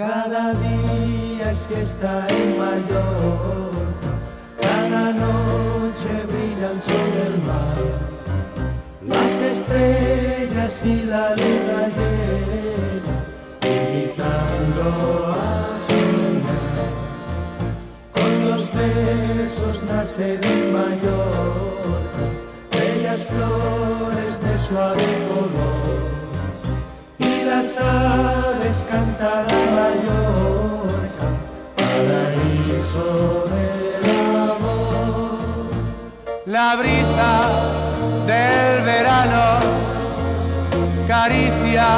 Cada día es fiesta en Mallorca, cada noche brilla el sol del mar, las estrellas y la luna llena, invitando a soñar. Con los besos nacen en Mallorca, bellas flores de suave las aves cantarán Mallorca, paraíso del amor. La brisa del verano, caricia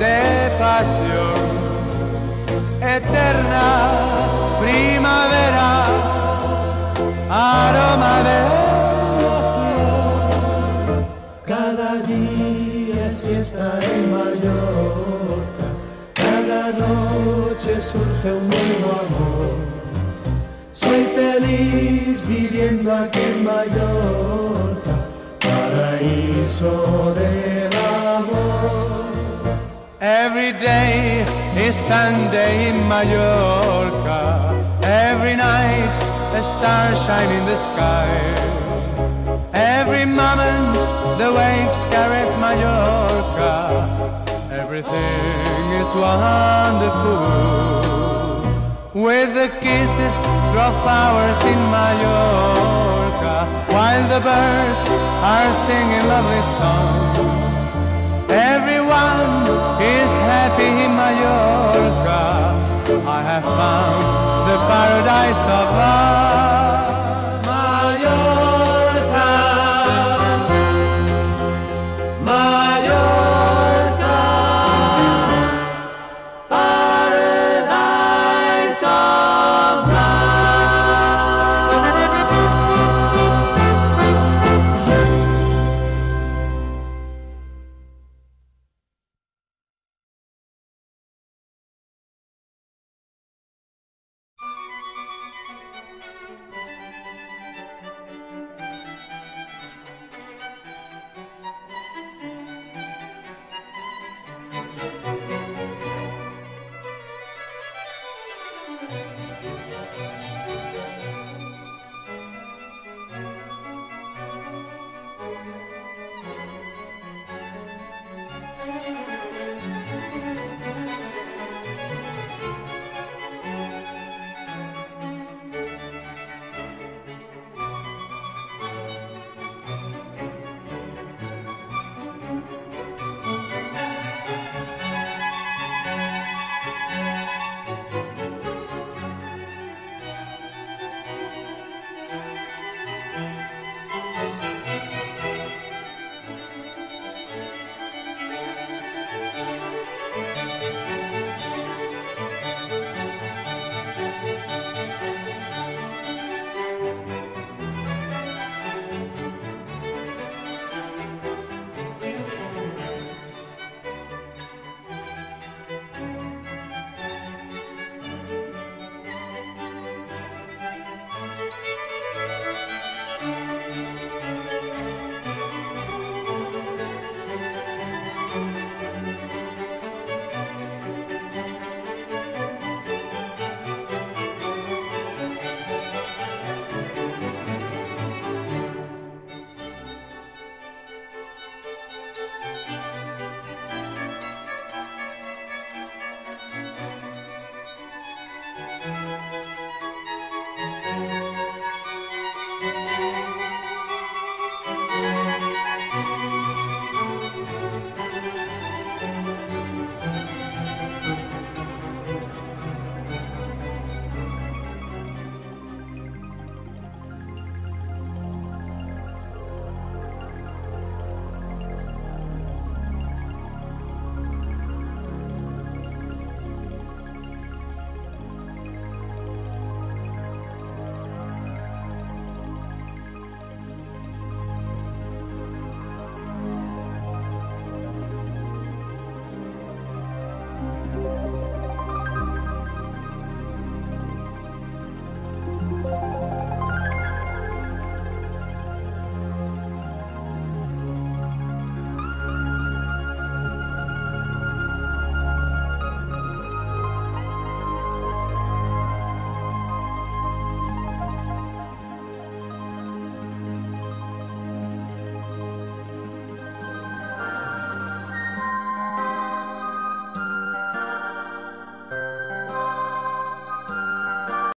de pasión, eterna primavera, aroma de un nuevo amor. Soy feliz viviendo aquí en Mallorca, paraíso del amor. Every day is Sunday in Mallorca. Every night a star shine in the sky. Every moment the waves caress Mallorca. Everything is wonderful. With the kisses drop flowers in Mallorca. While the birds are singing lovely songs. Everyone is happy in Mallorca. I have found the paradise of love.